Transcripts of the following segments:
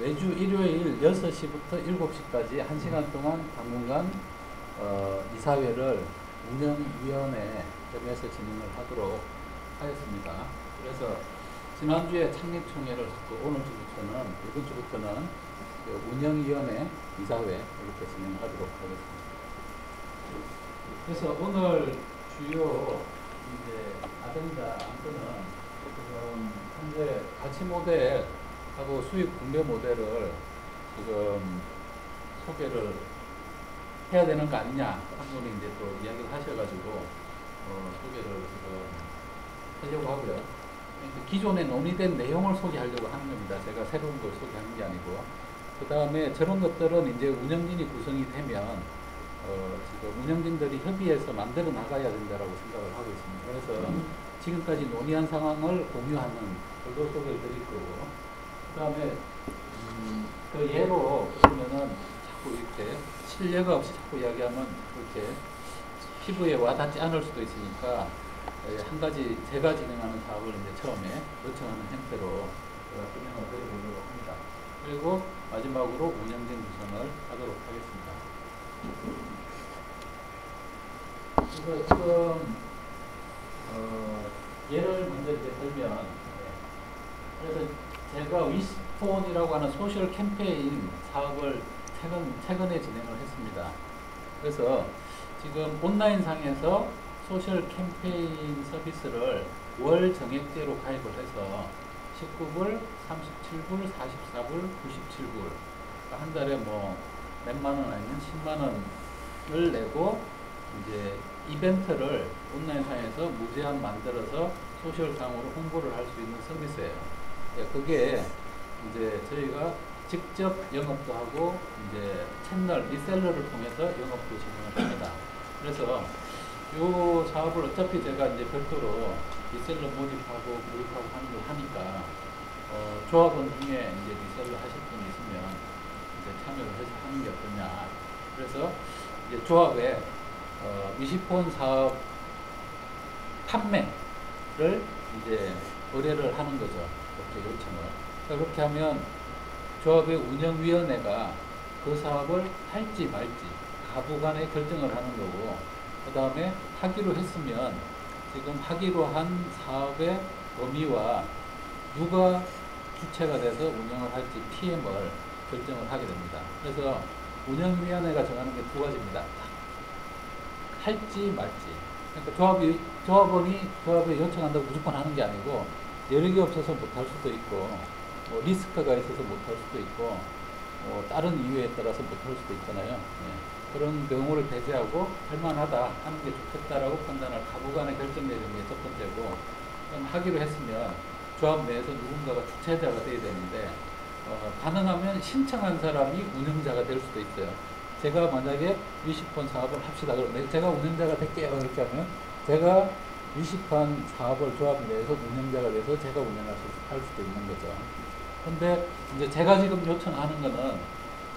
매주 일요일 6시부터 7시까지 1시간 동안 당분간 어, 이사회를 운영위원회 겸해서 진행을 하도록 하였습니다. 그래서 지난주에 창립총회를 했고 오늘 주부터는 이번 주부터는 그 운영위원회 이사회 이렇게 진행하도록 하겠습니다. 그래서 오늘 주요 이제 아젠다 안건은 현재 가치 모델 하고 수익 분배 모델을 지금 소개를 해야 되는 거 아니냐 한 분이 이제 또 이야기를 하셔가지고 어, 소개를 지금 하려고 하고요. 그러니까 기존에 논의된 내용을 소개하려고 하는 겁니다. 제가 새로운 걸 소개하는 게 아니고 그 다음에 저런 것들은 이제 운영진이 구성이 되면 어, 지금 운영진들이 협의해서 만들어 나가야 된다라고 생각을 하고 있습니다. 그래서 지금까지 논의한 상황을 공유하는 걸로 소개를 드릴 거고 그 다음에 음, 그 예로 그러면은 자꾸 이렇게 신뢰가 없이 자꾸 이야기하면 그렇게 피부에 와닿지 않을 수도 있으니까 에, 한 가지 제가 진행하는 사업을 이제 처음에 요청하는 형태로 제가 설명을 드려보려고 합니다. 그리고 마지막으로 운영진 구성을 하도록 하겠습니다. 그래서 지금 어, 예를 먼저 이제 들면 네. 그래서 제가 위스폰이라고 하는 social 캠페인 사업을 최근, 최근에 진행을 했습니다. 그래서 지금 온라인상에서 social 캠페인 서비스를 월 정액제로 가입을 해서 19불, 37불, 44불, 97불 그러니까 한 달에 뭐 몇만 원 아니면 10만 원을 내고 이제 이벤트를 온라인상에서 무제한 만들어서 소셜상으로 홍보를 할 수 있는 서비스예요. 예, 그게 이제 저희가 직접 영업도 하고 이제 채널 리셀러를 통해서 영업도 진행을 합니다. 그래서 이 사업을 어차피 제가 이제 별도로 리셀러 모집하고 구입하고 하는 걸 하니까 어, 조합원 중에 이제 리셀러 하실 분이 있으면 이제 참여를 해서 하는 게 어떠냐. 그래서 이제 조합에 어, 미시폰 사업 판매를 이제 의뢰를 하는 거죠. 그러니까 그렇게 하면 조합의 운영위원회가 그 사업을 할지 말지 가부 간에 결정을 하는 거고 그 다음에 하기로 했으면 지금 하기로 한 사업의 범위와 누가 주체가 돼서 운영을 할지 PM을 결정을 하게 됩니다. 그래서 운영위원회가 정하는 게 두 가지입니다. 할지 말지. 그러니까 조합이, 조합원이 조합에 요청한다고 무조건 하는 게 아니고 여력이 없어서 못할 수도 있고 뭐 리스크가 있어서 못할 수도 있고 뭐 다른 이유에 따라서 못할 수도 있잖아요. 네. 그런 경우를 배제하고 할만하다 하는 게 좋겠다라고 판단할 가부간의 결정 내리는 게 첫 번째고 하기로 했으면 조합 내에서 누군가가 주체자가 돼야 되는데 어, 가능하면 신청한 사람이 운영자가 될 수도 있어요. 제가 만약에 위시폰 사업을 합시다. 그러면 제가 운영자가 될게요. 이렇게 하면 제가 위시판 사업을 조합 내에서 운영자가 돼서 제가 운영할 수, 할 수도 있는 거죠. 근데 이제 제가 지금 요청하는 거는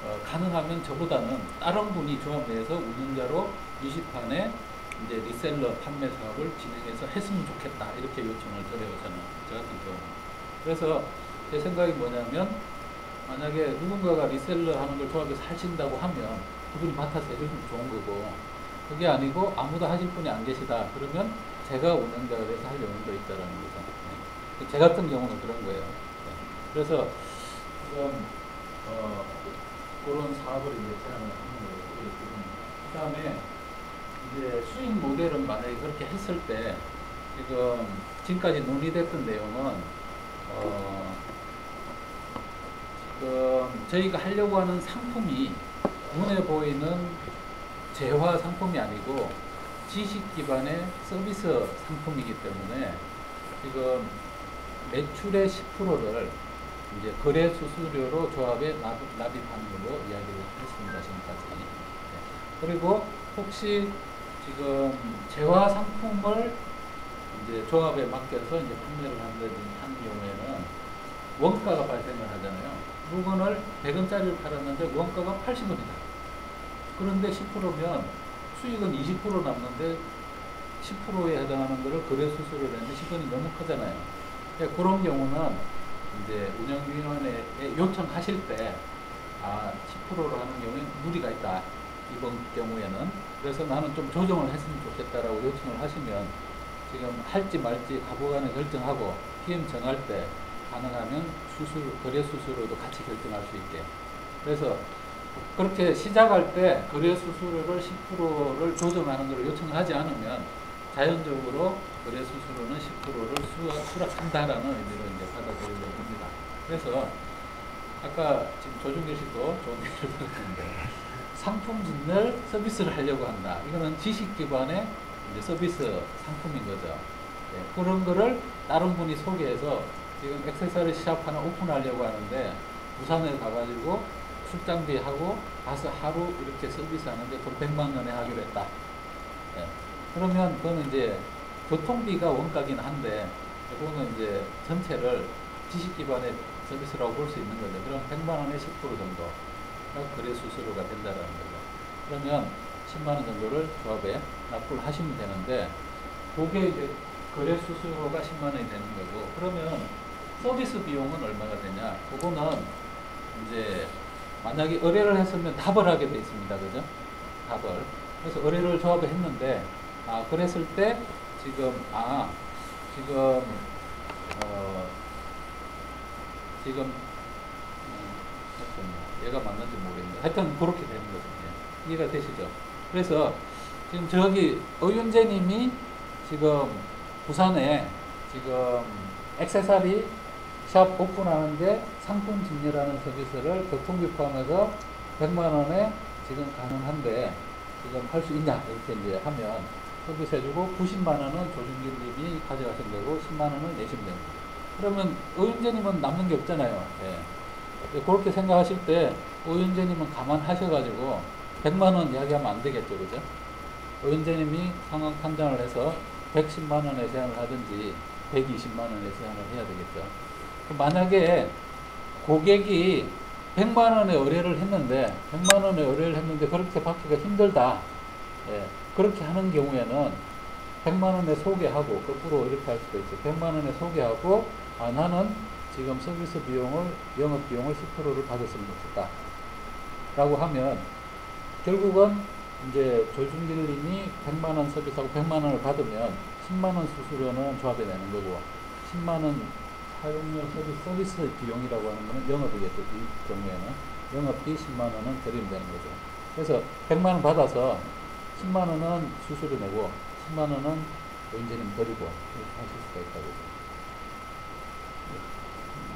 어, 가능하면 저보다는 다른 분이 조합 내에서 운영자로 위시판에 이제 리셀러 판매 사업을 진행해서 했으면 좋겠다. 이렇게 요청을 드려요. 저는. 저 같은 경우. 그래서 제 생각이 뭐냐면 만약에 누군가가 리셀러 하는 걸 조합에서 하신다고 하면 그분이 맡아서 해주시면 좋은 거고 그게 아니고 아무도 하실 분이 안 계시다 그러면 제가 운영자가 돼서 할 용의도 있다라는 거죠. 네. 제 같은 경우는 그런 거예요. 네. 그래서 지금 어, 그런 사업을 이제 제안을 하는 거예요. 그 다음에 이제 수익 모델은 만약에 그렇게 했을 때 지금 지금까지 논의됐던 내용은 어, 지금 저희가 하려고 하는 상품이 눈에 보이는 재화 상품이 아니고 지식 기반의 서비스 상품이기 때문에 지금 매출의 10%를 이제 거래 수수료로 조합에 납, 납입하는 걸로 이야기를 했습니다 지금까지. 네. 그리고 혹시 지금 재화 상품을 이제 조합에 맡겨서 이제 판매를 한다든지 하는 경우에는 원가가 발생을 하잖아요. 물건을 100원짜리를 팔았는데 원가가 80원이다. 그런데 10%면 수익은 20% 남는데 10%에 해당하는 것을 거래 수수료를 내는데 10원이 너무 크잖아요. 그러니까 그런 경우는 이제 운영위원회에 요청하실 때, 아, 10%로 하는 경우에 무리가 있다. 이번 경우에는. 그래서 나는 좀 조정을 했으면 좋겠다라고 요청을 하시면 지금 할지 말지 가부간에 결정하고 PM 정할 때 가능하면 수술, 거래 수수료도 같이 결정할 수 있게. 그래서 그렇게 시작할 때 거래 수수료를 10%를 조정하는 것을 요청하지 않으면 자연적으로 거래 수수료는 10%를 수락, 수락한다라는 의미로 이제 받아들이려고 합니다. 그래서 아까 지금 조중길 씨도 좋은 얘기를 들었는데 상품 진열 서비스를 하려고 한다. 이거는 지식 기반의 이제 서비스 상품인 거죠. 예, 그런 거를 다른 분이 소개해서 지금 액세서리 샵 하나 오픈하려고 하는데 부산에 가가지고 출장비 하고 가서 하루 이렇게 서비스 하는데 돈 100만 원에 하기로 했다. 예. 그러면 그거는 이제 교통비가 원가긴 한데 그거는 이제 전체를 지식 기반의 서비스라고 볼 수 있는 거죠. 그럼 100만 원에 10% 정도 거래 수수료가 된다는 거죠. 그러면 10만 원 정도를 조합에 납부를 하시면 되는데 그게 이제 거래 수수료가 10만 원이 되는 거고 그러면 서비스 비용은 얼마가 되냐? 그거는 이제 만약에 의뢰를 했으면 답을 하게 돼 있습니다. 그죠? 답을. 그래서 의뢰를 조합에 했는데 아 그랬을 때 지금 아 지금 어 지금 음. 얘가 맞는지 모르겠는데 하여튼 그렇게 되는 거죠. 예. 이해가 되시죠? 그래서 지금 저기 어윤재님이 지금 부산에 지금 액세서리 샵 오픈하는데 상품 진열하는 서비스를 교통비 포함해서 100만 원에 지금 가능한데 지금 할 수 있냐 이렇게 이제 하면 서비스 해주고 90만 원은 조준길님이 가져가시면 되고 10만 원은 내시면 됩니다. 그러면 오윤재님은 남는 게 없잖아요. 예. 그렇게 생각하실 때 오윤재님은 감안하셔가지고 100만 원 이야기하면 안 되겠죠, 그죠? 오윤재님이 상황 판단을 해서 110만 원에 제한을 하든지 120만 원에 제한을 해야 되겠죠. 만약에 고객이 100만 원의 의뢰를 했는데 100만 원의 의뢰를 했는데 그렇게 받기가 힘들다. 예, 그렇게 하는 경우에는 100만 원에 소개하고 거꾸로 이렇게 할 수도 있어요. 100만 원에 소개하고 아 나는 지금 서비스 비용을 영업 비용을 10%를 받았으면 좋겠다. 라고 하면 결국은 이제 조준길 님이 100만 원 서비스하고 100만 원을 받으면 10만 원 수수료는 조합에 내는 거고 10만 원 사용료 서비스, 서비스 비용이라고 하는 거는 영업이겠죠. 이 경우에는. 영업비 10만 원은 드리면 되는 거죠. 그래서 100만 원 받아서 10만 원은 수수료 내고 10만 원은 언제는 버리고 이렇게 하실 수가 있다고.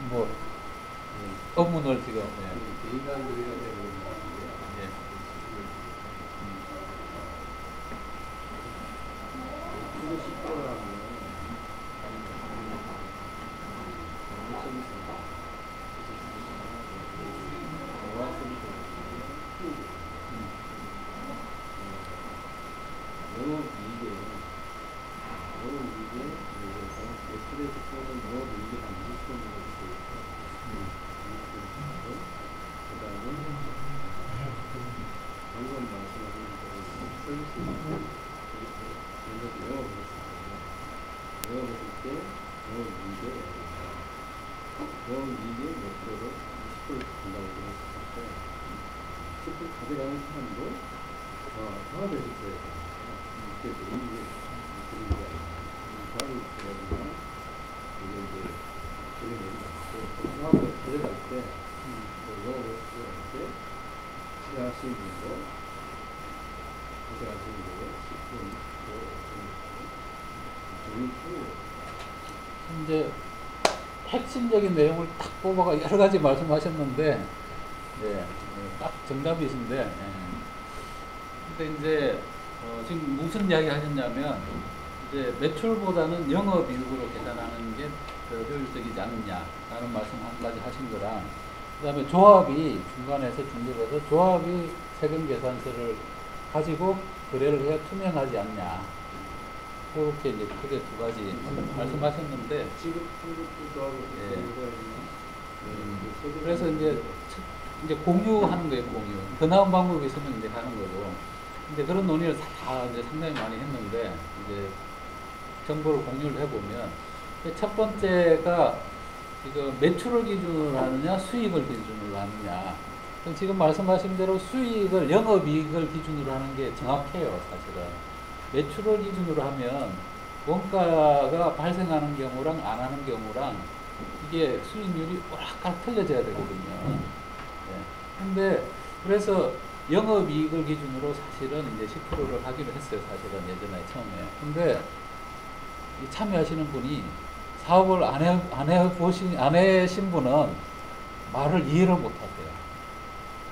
뭐 업무를 지금 예. 인간 우리가 되는 것 같은데 예. 이거 10%라면 영업 이익에 영업 이익에 의해서 에스프레소 포는 영업 이익이 한 20% 정도 되고 있고 그 다음에 방금 말씀하신 대로 서비스 전략 영업을 했을 때 영업했을 때 영업 이익에 영업 이익의 몇 프로를 20%를 준다고 했을 때 10% 가져가는 사람도 어, 사업에서 줘야 이렇게 이익이 그런 게 아니라 사업을 줘야 이게 이제 그런 얘기가 있고 또 사업을 가져갈 때 또 영업을 가져갈 때 가져가시는 분도 가져가시는 분도 10% 이제 핵심적인 내용을 딱 뽑아가 여러 가지 말씀하셨는데, 예, 예, 딱 정답이신데, 예. 근데 이제 어, 지금 무슨 이야기 하셨냐면 이제 매출보다는 영업이익으로 계산하는 게더 효율적이지 않느냐라는 말씀 한 가지 하신 거랑 그 다음에 조합이 중간에서 중립해서 조합이 세금 계산서를 가지고 거래를 해야 투명하지 않냐. 그렇게 이제 크게 두 가지 말씀하셨는데 예. 음, 네, 그래서 이제 첫- 이제 공유하는 거예요, 공유. 더 나은 방법이 있으면 이제 가는 거고. 근데 그런 논의를 다 이제 상당히 많이 했는데 이제 정보를 공유를 해보면 첫 번째가 지금 매출을 기준으로 하느냐, 수익을 기준으로 하느냐. 지금 말씀하신 대로 수익을 영업이익을 기준으로 하는 게 정확해요, 사실은. 매출을 기준으로 하면 원가가 발생하는 경우랑 안 하는 경우랑 이게 수익률이 오락가락 틀려져야 되거든요. 네. 근데 그래서 영업이익을 기준으로 사실은 이제 10%를 하기로 했어요, 사실은 예전에 처음에. 근데 이 참여하시는 분이 사업을 안 해, 안 해보신, 안 해신 분은 말을 이해를 못 하세요.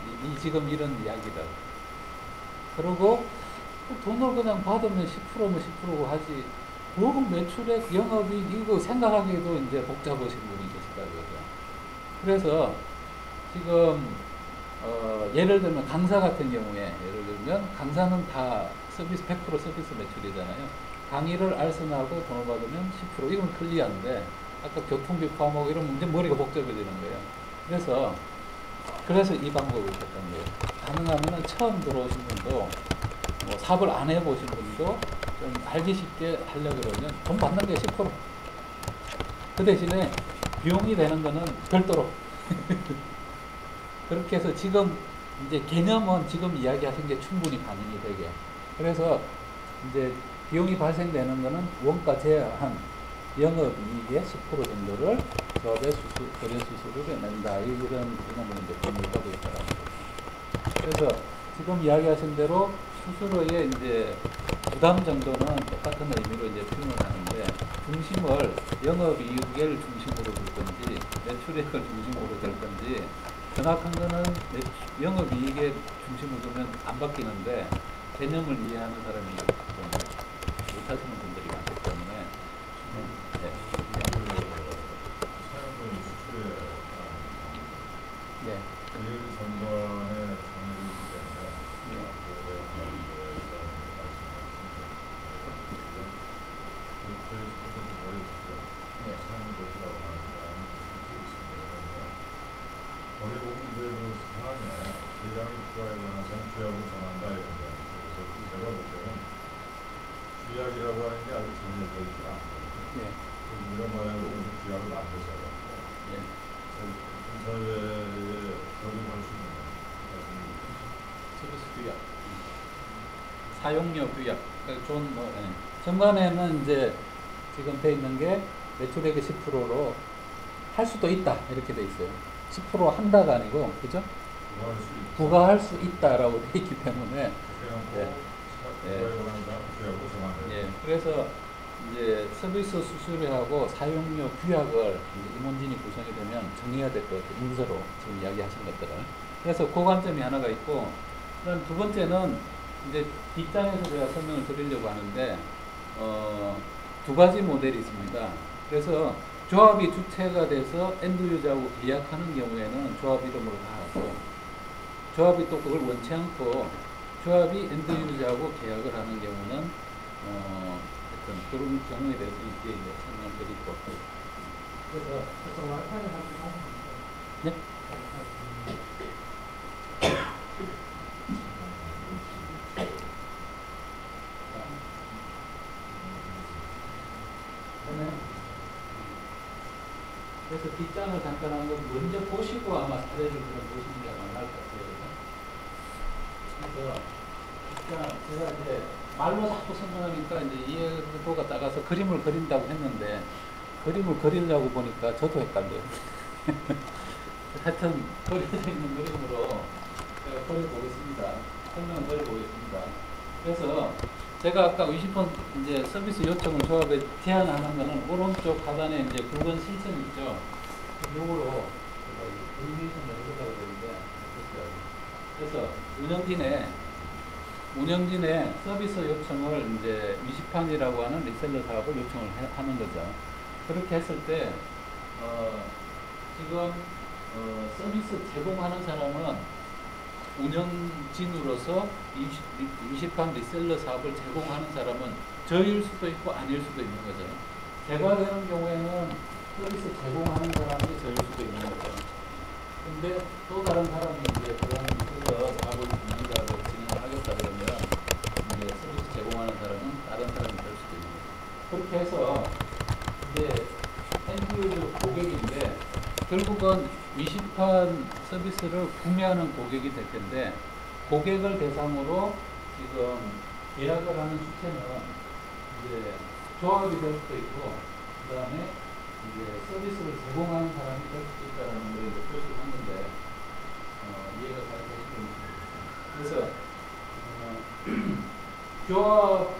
이, 이 지금 이런 이야기를. 그리고 돈을 그냥 받으면 10%면 10%고 하지. 뭐 매출액, 영업이 이거 생각하기에도 이제 복잡하신 분이 계시다고요. 그래서 지금 어, 예를 들면 강사 같은 경우에 예를 들면 강사는 다 서비스 100% 서비스 매출이잖아요. 강의를 알선하고 돈을 받으면 10% 이건 클리어인데 아까 교통비 포함하고 이런 문제 머리가 복잡해지는 거예요. 그래서 그래서 이 방법을 썼던 거예요. 가능하면 처음 들어오신 분도 뭐 사업을 안 해보신 분도 좀 알기 쉽게 하려고 그러면 돈 받는 게 10%. 그 대신에 비용이 되는 거는 별도로. 그렇게 해서 지금 이제 개념은 지금 이야기하신 게 충분히 반영이 되게. 그래서 이제 비용이 발생되는 거는 원가 제한 영업이익의 10% 정도를 조합의 수수, 거래 수수료로 낸다. 이런 이런 걸 이제 공유하고 있더라고요. 그래서 지금 이야기하신 대로 수수료의 이제 부담 정도는 똑같은 의미로 이제 표현을 하는데 중심을 영업이익을 중심으로 둘 건지 매출액을 중심으로 될 건지 정확한 거는 매- 영업이익의 중심으로 두면 안 바뀌는데 개념을 이해하는 사람이 좀 못하시는 분들이 많기 때문에 네. 사용권이 수출에 네. 때문에 말씀하신 그. 네. 사용 것이라고 하는 정한다 이런 거. 그래서 제가 볼 때는 게 아직 정해져 있지. 네. 이런 규약을 만드셔야 돼요. 네. 사회에 적용할 수 있는 서비스 규약, 사용료 규약, 그러니까 좋은 뭐 예. 전반에는 이제 지금 돼 있는 게 매출액의 10%로 할 수도 있다 이렇게 돼 있어요. 10% 한다가 아니고 그죠? 부과할 수 있다라고 돼 있기 때문에 네. 네. 규약으로 정하는 예, 그래서 이제 서비스 수수료하고 사용료 규약을 임원진이 구성이 되면 정해야 될 것 같아요. 문서로 지금 이야기하신 것들을. 그래서 그 관점이 하나가 있고, 그다음 두 번째는 이제 뒷장에서 제가 설명을 드리려고 하는데, 어, 두 가지 모델이 있습니다. 그래서 조합이 주체가 돼서 end user하고 계약하는 경우에는 조합 이름으로 다 하고, 조합이 또 그걸 원치 않고 조합이 end user하고 계약을 하는 경우는 어, 하여튼 그런 경우에 대해서 이제 설명을 드리고 그래서 네? 네. 그래서 뒷장을 잠깐 한번 먼저 보시고 아마 사례를 그럼 보시는 게 아마 나을 것 같아요. 그래서 뒷장 제가 이제 말로 자꾸 설명하니까 이제 이해도가 작아서 그림을 그린다고 했는데 그림을 그리려고 보니까 저도 헷갈려요. 하여튼 그려져 있는 그림으로 제가 그려보겠습니다. 설명을 그려보겠습니다. 그래서 제가 아까 20번 이제 서비스 요청을 조합에 제안하는 거는 오른쪽 하단에 이제 굵은 실선 있죠. 요거로 애니메이션 연습하고 되는데 그래서 운영진에 운영진에 서비스 요청을 이제 위시판이라고 하는 리셀러 사업을 요청을 해- 하는 거죠. 그렇게 했을 때 어, 지금 어, 서비스 제공하는 사람은 운영진으로서 위시판 리셀러 사업을 제공하는 사람은 저일 수도 있고 아닐 수도 있는 거죠. 제가 되는 경우에는 서비스 제공하는 사람이 저일 수도 있는 거죠. 근데 또 다른 사람이 이제 그런 리셀러 사업을 하겠다 그러면 이제 서비스 제공하는 사람은 다른 사람이 될 수도 있는 거죠. 그렇게 해서 이제 end 고객인데 결국은 위스폰 서비스를 구매하는 고객이 될 텐데 고객을 대상으로 지금 계약을 하는 주체는 이제 조합이 될 수도 있고 그 다음에 이제 서비스를 제공하는 사람이 될 수도 있다는 걸 이제 표시를 했는데 어, 이해가 잘 되시는지. 그래서 어, 조합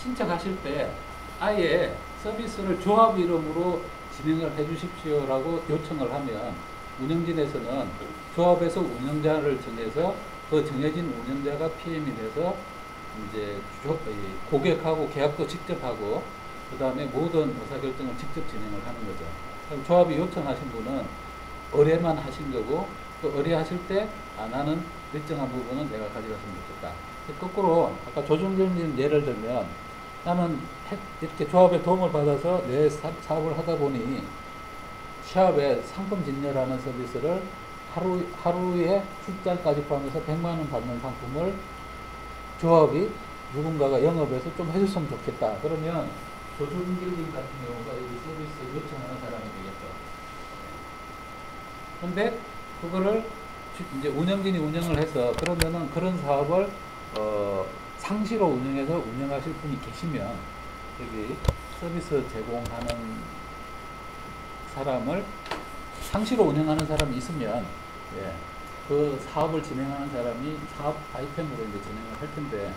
신청하실 때 아예 서비스를 조합 이름으로 진행을 해 주십시오라고 요청을 하면 운영진에서는 조합에서 운영자를 정해서 그 정해진 운영자가 PM이 돼서 이제 고객하고 계약도 직접 하고 그 다음에 모든 의사결정을 직접 진행을 하는 거죠. 조합이 요청하신 분은 의뢰만 하신 거고 또 의뢰하실 때안 하는 일정한 부분은 내가 가져갔으면 좋겠다. 거꾸로 아까 조중경님 예를 들면 나는 해- 이렇게 조합의 도움을 받아서 내 사, 사업을 하다 보니 시합에 상품 진열하는 서비스를 하루, 하루에 출장까지 포함해서 100만 원 받는 상품을 조합이 누군가가 영업해서 좀 해줬으면 좋겠다. 그러면 조준길님 같은 경우가 여기 서비스 요청하는 사람이 되겠죠. 근데 그거를 주- 이제 운영진이 운영을 해서 그러면은 그런 사업을 어, 상시로 운영해서 운영하실 분이 계시면 여기 서비스 제공하는 사람을 상시로 운영하는 사람이 있으면 예, 그 사업을 진행하는 사람이 사업 아이템으로 이제 진행을 할 텐데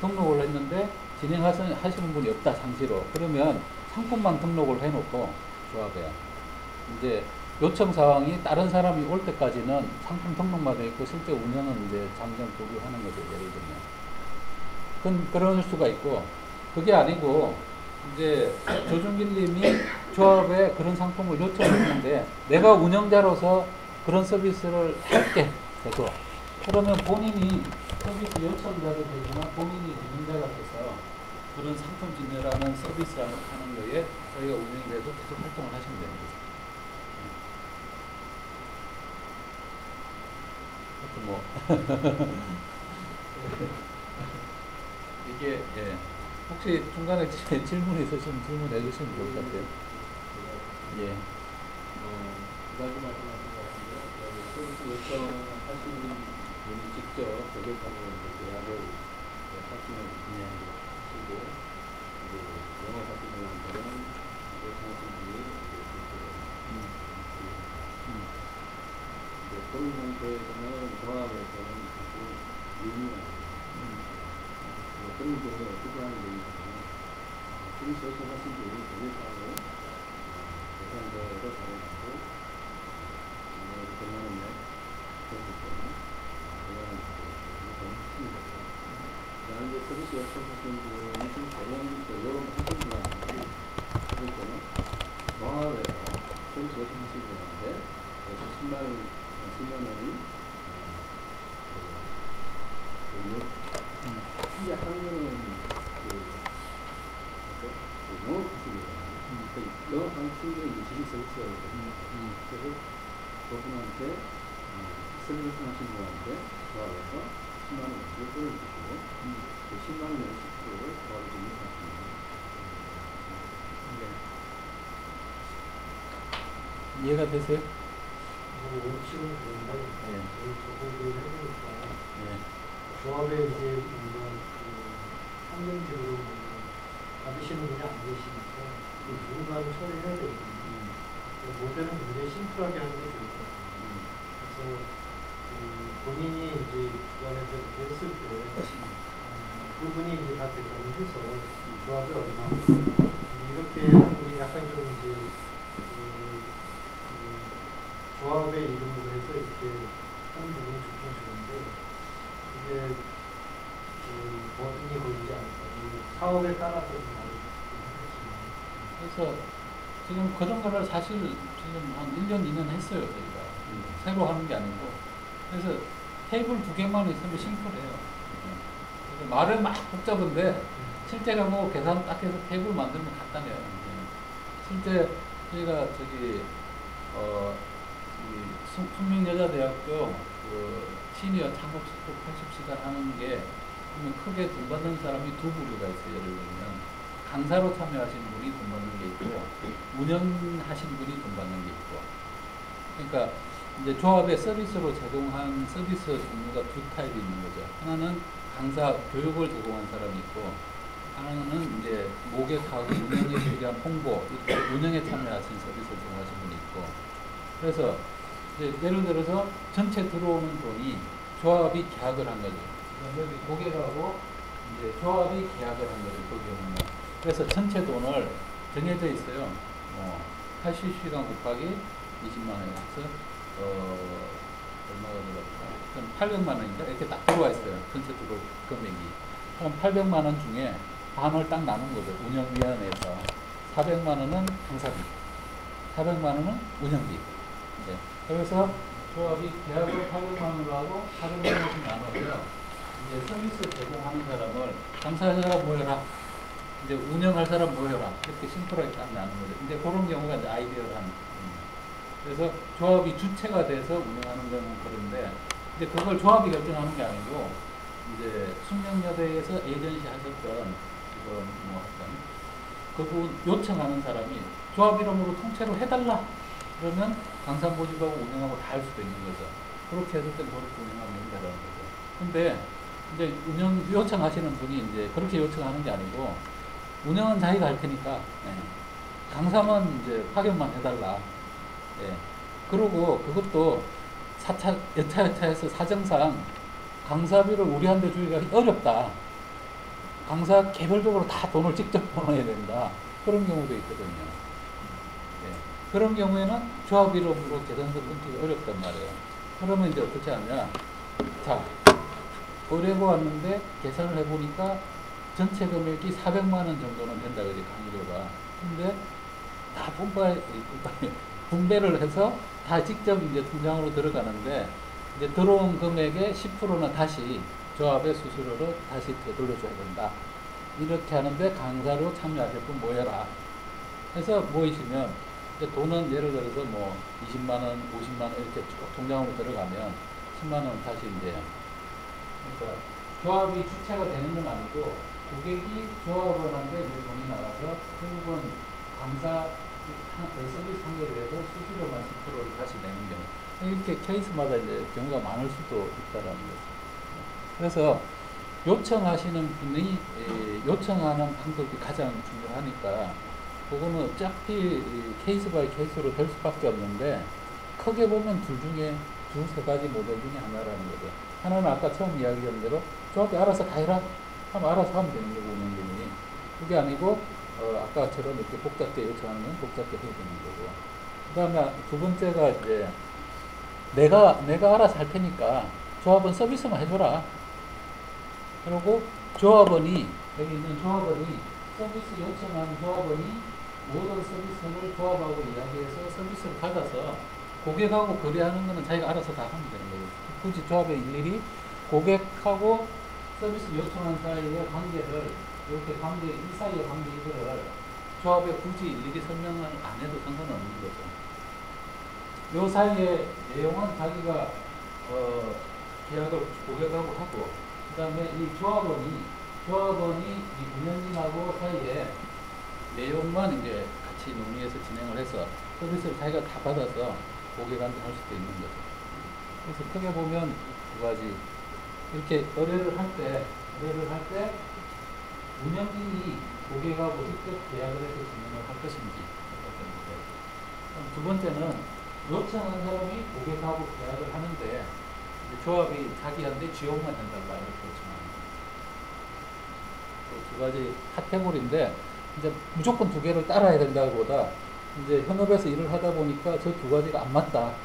등록을 했는데 진행하시는 하시는 분이 없다 상시로. 그러면 상품만 등록을 해놓고 조합에. 이제 요청 사항이 다른 사람이 올 때까지는 상품 등록만 돼 있고 실제 운영은 이제 잠정 보류하는 거죠 예를 들면 그건 그럴 수가 있고 그게 아니고 이제 조준길 님이 조합에 그런 상품을 요청했는데 내가 운영자로서 그런 서비스를 할게 계속 그러면 본인이 서비스 요청자도 되지만 본인이 운영자가 돼서 그런 상품 진열하는 서비스 하는 거에 저희가 운영이 돼서 계속 활동을 하시면 거죠. 하여튼 뭐 이게 예. 혹시 중간에 지- 질문 있으시면 질문해 주시면 좋을 것 같아요. 예. 어, 두 가지 말씀하신 것 같은데, 서비스 요청하시는 분이 직접 고객하고 계약을 하시는 분이 하시고, 이제 영업하시는 분들은 요청하시는 분이 이제 음. 음. 그런 상태에서는 조합에서는 사실 의미가 음. 뭐 그런 경우에 어떻게 하는 게 있냐면, 서비스 요청하신 분이 고객하고 계산대로 잘해주고, 뭐, 그만은 내, 그렇기 때문에, 그거는 좀 힘들죠. 그 다음에 이제 서비스 요청하신 분이 좀 저런, 이런 하신 분한테, 그럴 때는, 조합에서 서비스 요청하신 분한테, 그래서 10만 원, 10만 원이, 그, 그, 음. 이게 하면은 그, 그, 그 영업 기술이잖아요. 그 영업하는 친구는 이제 지식 서비스가 있거든요. 음. 그래서 그분한테, 어, 서비스 하신 분한테 조합해서 10만 원 정도 끌어주시고, 음. 그 10만 원 10%를 조합에 좀 넣어놨습니다. 네. 이해가 되세요? 예. 조합에 이제 뭔가 그 환경적으로 받으시는 분이 안 계시니까 그 누군가는 처리해야 되거든요. 음. 그 모델은 굉장히 심플하게 하는 게 좋을 것 같아요. 음. 그래서 그 본인이 이제 이렇게 했을 때 어, 그분이 이제 다 대표를 해서 이 조합이 얼마 이렇게 하는 분이 약간 좀 이제 그, 그 조합의 이름으로 해서 이렇게 하는 부분이 좋긴 좋은데 이게 그 뭐든지 걸리지 않을까 이 사업에 따라서 그래서 지금 그런 거를 사실 지금 한 1년, 2년 했어요, 저희가. 음. 새로 하는 게 아니고. 그래서 테이블 두 개만 있으면 심플해요. 그래서 말은 막 복잡한데 실제로 뭐 계산 딱 해서 테이블 만들면 간단해요. 실제 저희가 저기 어이 숙명여자대학교 그 시니어 창업 스쿨 80시간 하는 게 그러면 크게 돈 받는 사람이 두 부류가 있어요. 예를 들면 강사로 참여하신 분이 돈 받는 게 있고 운영하신 분이 돈 받는 게 있고 그러니까 이제 조합의 서비스로 제공한 서비스 종류가 두 타입이 있는 거죠. 하나는 강사 교육을 제공한 사람이 있고 하나는 이제 모객하고 운영에 필요한 홍보, 운영에 참여하신 서비스를 제공하신 분이 있고 그래서 예를 들어서 전체 들어오는 돈이 조합이 계약을 한 거죠. 여기 고객하고 이제 조합이 계약을 한 거죠. 그 경우는. 그래서 전체 돈을 정해져 있어요. 어, 80시간 곱하기 20만 원이라서 어, 얼마가 들어갈까? 그럼 800만 원인가? 이렇게 딱 들어와 있어요. 전체 들어올 금액이. 그럼 800만 원 중에 반을 딱 나눈 거죠. 운영위원회에서. 400만 원은 강사비, 400만 원은 운영비. 그래서 조합이 계약을 800만 원으로 하고 400만 원씩 나눠서 이제 서비스 제공하는 사람을 강사할 사람 모여라. 이제 운영할 사람 모여라. 이렇게 심플하게 딱 나눈 거죠. 근데 그런 경우가 이제 아이디어를 하는. 그래서 조합이 주체가 돼서 운영하는 경우는 그런데 이제 그걸 조합이 결정하는 게 아니고 이제 숙명여대에서 에이전시 하셨던 지금 뭐 하여튼 그분 요청하는 사람이 조합 이름으로 통째로 해달라 그러면 강사 모집하고 운영하고 다 할 수도 있는 거죠. 그렇게 했을 때 그렇게 운영하면 된다는 거죠. 근데 이제 운영 요청하시는 분이 이제 그렇게 요청하는 게 아니고 운영은 자기가 할 테니까 예. 강사만 이제 파견만 해달라. 예. 그리고 그것도 사차, 여차여차해서 사정상 강사비를 우리한테 주기가 어렵다. 강사 개별적으로 다 돈을 직접 보내야 된다. 그런 경우도 있거든요. 예. 그런 경우에는 조합 이름으로 계산서 끊기가 어렵단 말이에요. 그러면 이제 어떻게 하냐. 자, 의뢰가 왔는데 계산을 해보니까 전체 금액이 400만 원 정도는 된다 그지 강의료가. 근데 다 분배, 분배를 해서 다 직접 이제 통장으로 들어가는데 이제 들어온 금액의 10%는 다시 조합의 수수료로 다시 되돌려줘야 된다. 이렇게 하는데 강사로 참여하실 분 모여라. 해서 모이시면 돈은 예를 들어서 뭐 20만 원, 50만 원 이렇게 쭉 통장으로 들어가면 10만 원 다시 이제 그러니까 조합이 주체가 되는 건 아니고 고객이 조합원한테 이제 돈이 나가서 결국은 한- 그 서비스 한개를 해서 수수료만 10%를 다시 내는 경우 이렇게 케이스마다 이제 경우가 많을 수도 있다라는 거죠. 그래서 요청하시는 분이 에, 요청하는 방법이 가장 중요하니까 그거는 어차피 이 case by case로 될 수밖에 없는데 크게 보면 둘 중에 두 세 가지 모델 중에 하나라는 거죠. 하나는 아까 처음 이야기한 대로 조합이 알아서 다 해라. 하면 알아서 하면 되는 거고 운영진이. 그게 아니고 어, 아까처럼 이렇게 복잡게 요청하는 건 복잡게 해야 되는 거고. 그 다음에 두 번째가 이제 내가 내가 알아서 할 테니까 조합은 서비스만 해줘라. 그리고 조합원이 여기 있는 조합원이 서비스 요청한 조합원이 모든 서비스를 조합하고 이야기해서 서비스를 받아서 고객하고 거래하는 거는 자기가 알아서 다 하면 되는 거예요. 굳이 조합의 일일이 고객하고 서비스 요청한 사이의 관계를 이렇게 관계 이 사이의 관계 이거를 조합에 굳이 일일이 설명을 안 해도 상관없는 거죠. 요 사이의 내용은 자기가 어, 계약을 고객하고 하고 그 다음에 이 조합원이 조합원이 이 운영진하고 사이에 내용만 이제 같이 논의해서 진행을 해서 서비스를 자기가 다 받아서 고객한테 할 수도 있는 거죠. 그래서 크게 보면 두 가지 이렇게 의뢰를 할 때 의뢰를 할 때 운영진이 고객하고 직접 계약을 해서 진행을 할 것인지 두 번째는 요청한 사람이 고객하고 계약을 하는데 조합이 자기한테 지원만 해달라 이렇게 요청하는 거예요. 그두 가지 카테고리인데 이제 무조건 두 개를 따라야 된다기보다 이제 현업에서 일을 하다 보니까 저 두 가지가 안 맞다.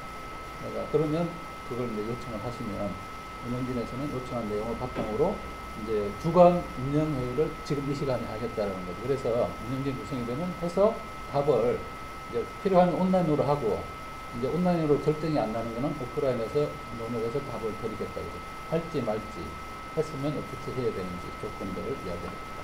내가 그러면 그걸 이제 요청을 하시면 운영진에서는 요청한 내용을 바탕으로 이제 주간 운영회의를 지금 이 시간에 하겠다는 거죠. 그래서 운영진 구성이 되면 해서 답을 이제 필요한 온라인으로 하고 이제 온라인으로 결정이 안 나는 거는 오프라인에서 논의해서 답을 드리겠다. 그죠. 할지 말지 했으면 어떻게 해야 되는지 조건들을 이야기합니다.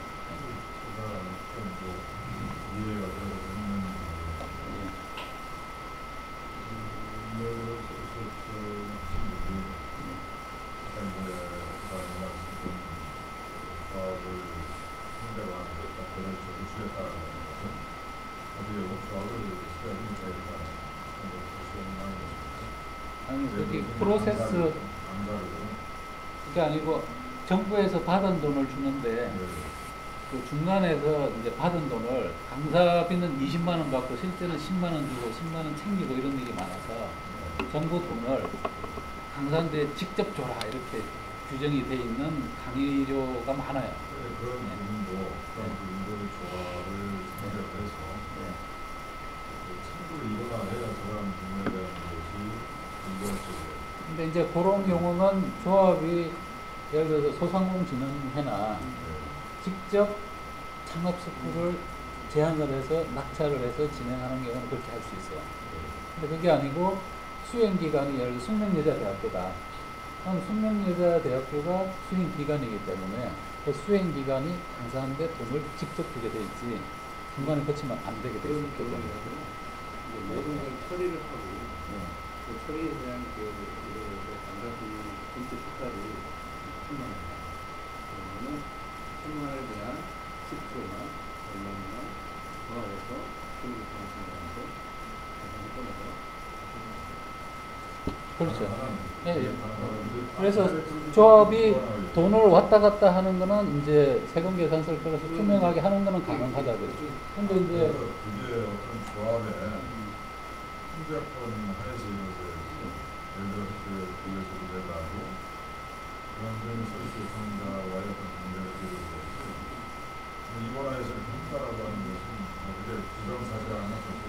네, 네. 프로세스 그게 아니고 정부에서 받은 돈을 주는데 네. 그 중간에서 이제 받은 돈을 강사비는 20만 원 받고 실제는 10만 원 주고 10만 원 챙기고 이런 일이 많아서 정부 돈을 강사한테 직접 줘라 이렇게 규정이 돼 있는 강의료가 많아요. 그런 부분도 그런 부분들 조화를 생각 해서 네. 참고를 이뤄나가야 저런 부분에 대한 것이 인정적이에요. 근데 이제 그런 경우는 조합이 예를 들어서 소상공인진흥회나 직접 창업 스쿨을 제안을 해서 낙찰을 해서 진행하는 경우는 그렇게 할 수 있어요. 근데 그게 아니고 수행 기간이 예를 들어 숙명여자대학교다. 그럼 숙명여자대학교가 수행 기간이기 때문에 그 수행 기간이 강사한테 돈을 직접 주게 돼 있지 중간에 거치면 안 되게 돼. 이제 모든 걸 처리를 하고 네. 그 처리에 대한 그, 그 토탈이 천만 원이다. 그러면 원에 대한 10%나 얼마나 더해서 하시는 건데 계산을 떠나서 그렇죠. 예, 예. 네, 그래서 조합이 돈을 왔다 갔다 하는 거는 이제 세금 계산서를 끌어서 투명하게 하는 거는 가능하다 그죠. 근데 이제 그게 어떤 조합에 통제권 하에서 예를 들어 그 그것을 내가고 그런 점이 서비스 상자와의 어떤 관계를 기르고 이번화에서는 평가라고 하는 것은 그게 부정사실하는 것은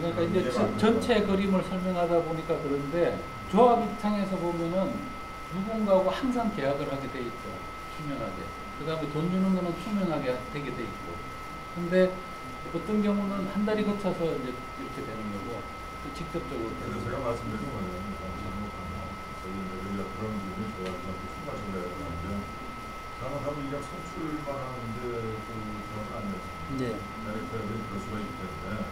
그러니까 이제 전- 전체 그림을 설명하다 보니까 그런데 조합 입장에서 보면은 누군가하고 항상 계약을 하게 돼 있죠. 투명하게. 그 다음에 돈 주는 거는 투명하게 되게 돼 있고. 근데 어떤 경우는 한 달이 거쳐서 이제 이렇게 되는 거고, 또 직접적으로 그래서 제가. 말씀드린 거예요. 잘못하면 저희 이제 우리가 그런 부분이 좋아해서 추가적으로 해야 되는데 잘못하면 이게 선출만 하는데 그 그런 건 아니었습니다. 네. 그럴 수가 있기 때문에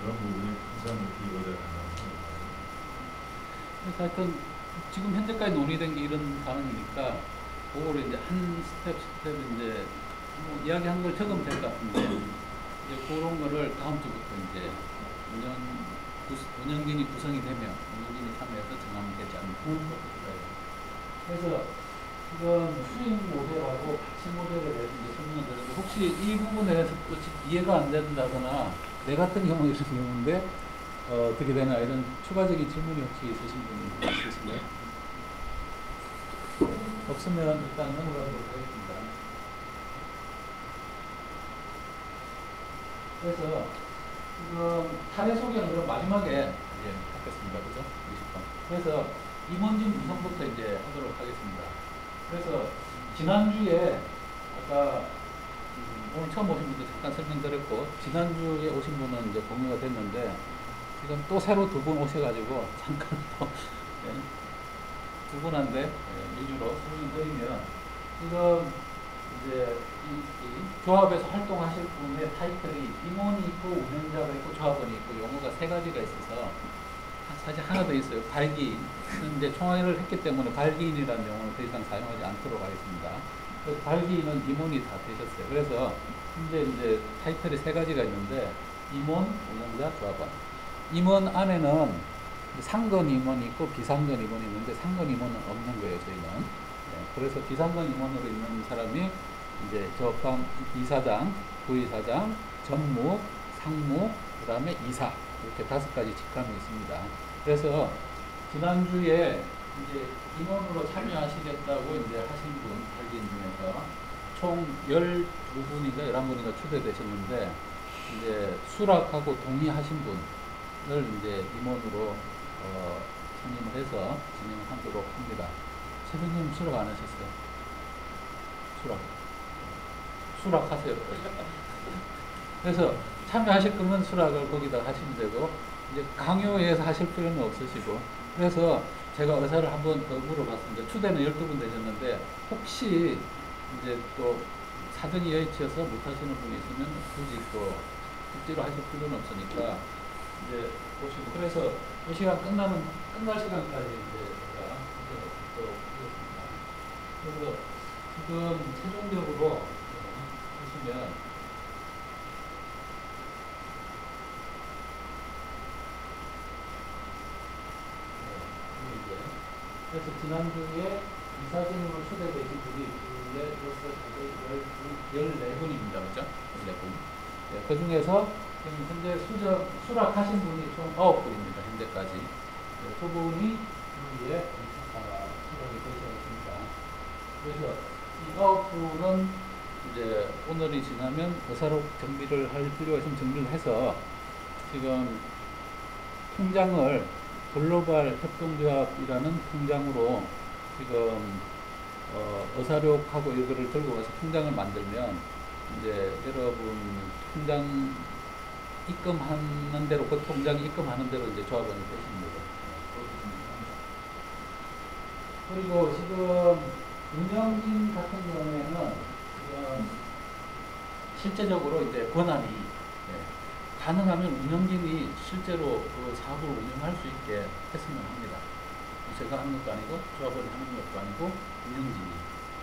그런 부분이 항상 이루어져야 된다는 생각입니다. 그래서 하여튼 지금 현재까지 논의된 게 이런 상황이니까 그거를 이제 한 step step 이제 뭐 이야기한 걸 적으면 될 것 같은데 이제 그런 거를 다음 주부터 이제 운영 구, 운영진이 구성이 되면 운영진이 참여해서 정하면 되지 않을까 싶어요. 그래서 지금 수익 모델하고 가치 모델에 대해서 이제 설명을 드렸는데 혹시 이 부분에 대해서 또 이해가 안 된다거나 내 같은 경우 이런 경우인데 어, 어떻게 되나 이런 추가적인 질문이 혹시 있으신 분이 있으신가요? 없으면 일단 넘어가도록 하겠습니다. 그래서 지금 사례 소개는 그럼 마지막에 이제 하겠습니다. 그죠? 20번. 그래서 임원진 구성부터 이제 하도록 하겠습니다. 그래서 지난주에 아까 음, 오늘 처음 오신 분들 잠깐 설명드렸고 지난주에 오신 분은 이제 공유가 됐는데 지금 또 새로 두 분 오셔가지고 잠깐 또 예, 두 분한테 예, 위주로 설명드리면 지금 이제 이, 이 조합에서 활동하실 분의 타이틀이 임원이 있고 운영자가 있고 조합원이 있고 용어가 세 가지가 있어서 사실 하나 더 있어요. 발기인. 이제 총회를 했기 때문에 발기인이라는 용어는 더 이상 사용하지 않도록 하겠습니다. 그래서 발기인은 임원이 다 되셨어요. 그래서 현재 이제 타이틀이 세 가지가 있는데 임원, 운영자, 조합원. 임원 안에는 상근 임원이 있고 비상근 임원이 있는데 상근 임원은 없는 거예요. 저희는. 네, 그래서 비상근 임원으로 있는 사람이 이제 저방 이사장, 부이사장, 전무, 상무, 그 다음에 이사 이렇게 다섯 가지 직함이 있습니다. 그래서 지난주에 이제 임원으로 참여하시겠다고 이제 하신 분, 발기인 중에서 총 12분인가 11분인가 추대되셨는데 이제 수락하고 동의하신 분을 이제 임원으로 어, 선임을 해서 진행하도록 합니다. 세빈님 수락 안 하셨어요? 수락. 수락하세요. 그래서 참여하실 거면 수락을 거기다 하시면 되고 이제 강요해서 하실 필요는 없으시고 그래서 제가 의사를 한번 더 물어봤습니다. 추대는 12분 되셨는데 혹시 이제 또 사정이 여의치여서 못 하시는 분이 있으면 굳이 또 억지로 하실 필요는 없으니까 이제 보시고 그래서 이 시간 끝나는 끝날 시간까지 이제 제가 또 하겠습니다. 그래서 지금 최종적으로 보시면 네, 이게 이제 그래서 지난주에 이사진으로 초대되신 분이 둘, 넷, 여섯, 여덟, 열, 네 분입니다. 그죠? 열네 분. 네, 그 중에서 지금 현재 수적, 수락하신 분이 총 아홉 분입니다. 현재까지. 네, 두 분이 이제 아, 수락이 되셨습니다. 그래서 이 아홉 분은 이제 오늘이 지나면 의사로 정비를 할 필요가 있으면 정비를 해서 지금 통장을 글로벌 협동조합이라는 통장으로 지금 어, 의사력하고 이거를 들고 가서 통장을 만들면 이제 여러분 통장 입금하는 대로 그 통장 입금하는 대로 이제 조합원이 거죠. 그리고 지금 운영진 같은 경우에는 실제적으로 이제 권한이 예, 가능하면 운영진이 실제로 그 사업을 운영할 수 있게 했으면 합니다. 제가 하는 것도 아니고 조합원이 하는 것도 아니고 운영진이.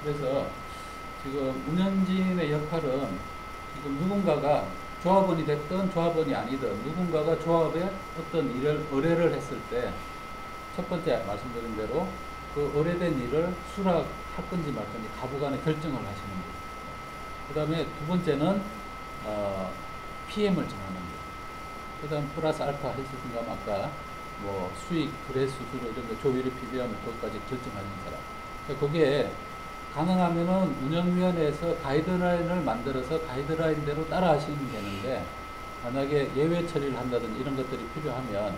그래서 지금 운영진의 역할은 지금 누군가가 조합원이 됐든 조합원이 아니든 누군가가 조합에 어떤 일을 의뢰를 했을 때 첫 번째 말씀드린 대로 그 의뢰된 일을 수락할 건지 말 건지 가부 간에 결정을 하시는 거예요. 그 다음에 두 번째는 어, PM을 정하는. 그 다음 플러스 알파 했으신가 아까 뭐 수익, 거래 수수료 이런 거 조율이 필요하면 그것까지 결정하는 사람. 그러니까 거기에 가능하면은 운영위원회에서 가이드라인을 만들어서 가이드라인대로 따라 하시면 되는데 만약에 예외 처리를 한다든지 이런 것들이 필요하면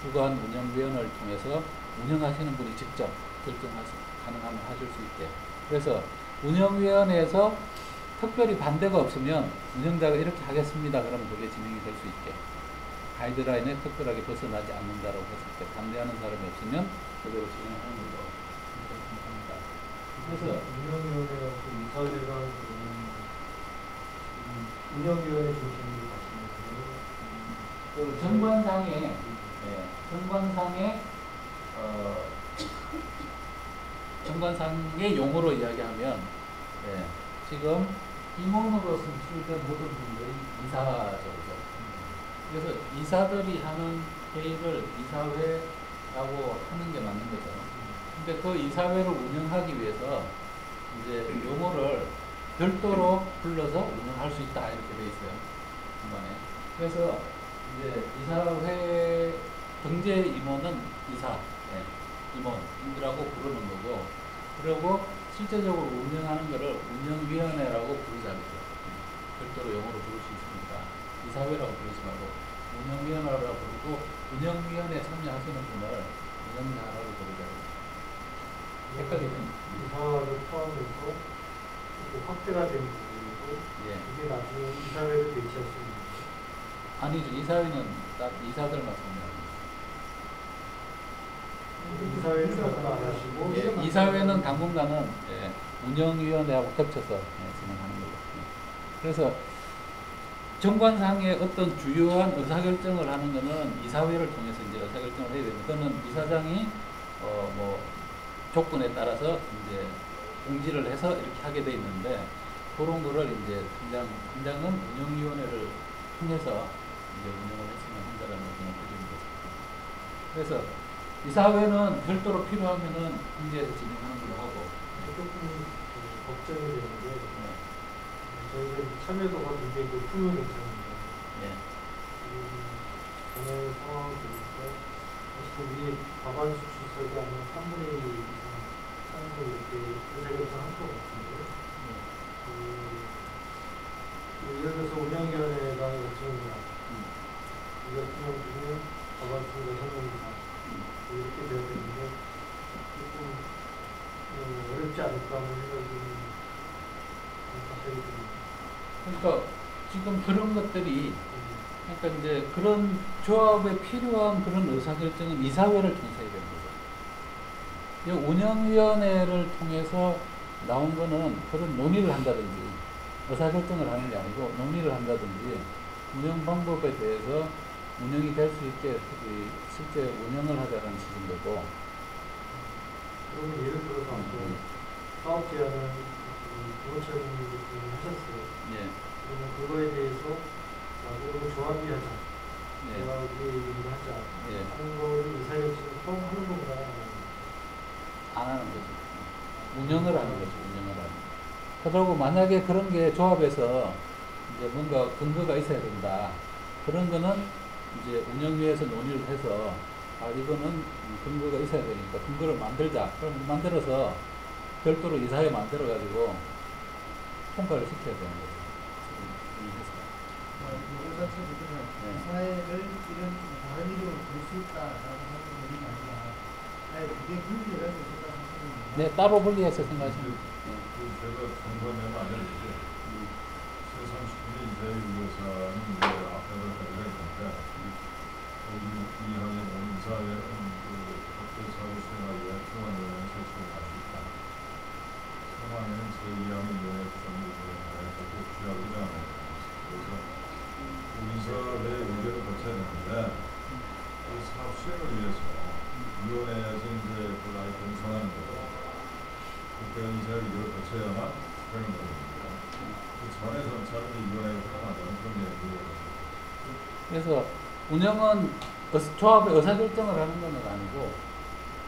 주관 운영위원회를 통해서 운영하시는 분이 직접 결정하시 가능하면 하실 수 있게. 그래서 운영위원회에서 특별히 반대가 없으면 운영자가 이렇게 하겠습니다. 그러면 그게 진행이 될 수 있게. 가이드라인에 특별하게 벗어나지 않는다라고 했을 때 반대하는 사람이 없으면 그대로 진행하는 걸로 생각합니다. 그래서 운영위원회가 그 이사회가 운영위원회 중심으로 가시는 그 정관상에 예, 정관상에 어, 정관상의 용어로 이야기하면 예, 지금 임원으로 선출된 모든 분들이 이사죠. 그래서 이사들이 하는 회의를 이사회라고 하는 게 맞는 거죠. 근데 그 이사회를 운영하기 위해서 이제 용어를 별도로 불러서 운영할 수 있다 이렇게 돼 있어요. 중간에. 그래서 이제 이사회 경제 임원은 이사, 예, 임원이라고 부르는 거고, 그리고 실제적으로 운영하는 거를 운영위원회라고. 별도로 영어로 부를 수 있으니까 이 사회라고 부르지 말고 운영위원회라고 부르고 운영위원회 참여하시는 분을 운영자라고 부르자고요. 헷갈리는 이사를 포함해서 또 확대가 된 부분이고 예. 이게 나중에 이사회를 배치할 수 있는 거죠. 아니죠. 이사회는 딱 이사들만 참여합니다. 이사회는 갖다 안 하시고 예, 이사회는 당분간은 예, 운영위원회하고 겹쳐서 예, 진행하는 거고. 예. 그래서 정관상의 어떤 주요한 의사결정을 하는 거는 이사회를 통해서 이제 의사결정을 해야 됩니다. 그거는 이사장이 어, 뭐 조건에 따라서 이제 공지를 해서 이렇게 하게 돼 있는데 그런 거를 이제 팀장, 팀장은 운영위원회를 통해서 이제 운영을 했으면 한다라는 그런 것입니다. 그래서 이사회는 별도로 필요하면은 공지해서 진행하는 걸로 하고 그 걱정이 되는 게 네. 참여도가 굉장히 높으면 괜찮은데 예. 지금 전에 상황을 보니까 사실 우리 과반 수출석이 아니라 3분의 1 이상 상승 이렇게 의사결정 할것 같은데 그, 그 예를 들어서 운영위원회가 결정이나 음. 이 같은 경우는 과반 수 6명이다 이렇게 돼야 되는데 조금 어, 어렵지 않을까 하는 생각이 좀 갑자기 듭니다. 그러니까 지금 그런 것들이 음. 그러니까 이제 그런 조합에 필요한 그런 의사결정은 이사회를 통해서 해야 되는 거죠. 이 운영위원회를 통해서 나온 거는 그런 논의를 한다든지 의사결정을 하는 게 아니고 논의를 한다든지 운영 방법에 대해서 운영이 될 수 있게 이 실제 운영을 하자는 거고 그러면 예를 들어서 아까 사업 제안을 하셨어요. 예, 그러면 그거에 대해서 자, 그러면 조합이 하자. 예, 조합이 얘기를 하자. 예. 하는 거를 의사결정을 처음 하는 건가요? 아니면 운영을 하는 거죠. 운영을 하는. 그러고 만약에 그런 게 조합에서 이제 뭔가 근거가 있어야 된다. 그런 거는 이제 운영위에서 논의를 해서 아 이거는 근거가 있어야 되니까 근거를 만들자. 그럼 만들어서 별도로 이사회 만들어 가지고 통과를 시켜야 되는 거죠. 이 회사. 네. 사회를 이런 다른 이름으로 볼수 있다라고 하는 얘기가 아니라 아예 그게 생각하는 거예요. 네, 따로 분리해서. 그 제가 정보내면 알려드릴게요. 세상 식구들 이사회 위해서는 이제 앞에서 가지가 있는데 우리 이항에 온 이사회는 그 학교 사회 생활에 통합위원회 설치를 할수 있다. 상황에는 제2항의 위원회 구성을 위원회에서 꼭 취하고자 합니다. 그래서 우리사 내 의견을 거쳐야 되는데 그 사업 수행을 위해서 위원회에서 이제 그 아이 공성하는 거죠. 그때는 이사를 이걸 거쳐야만 되는 거거든요. 그 전에서 차라리 위원회가 하나다는 그런 얘기예요. 그래서 운영은 의- 조합의 의사결정을 하는 건 아니고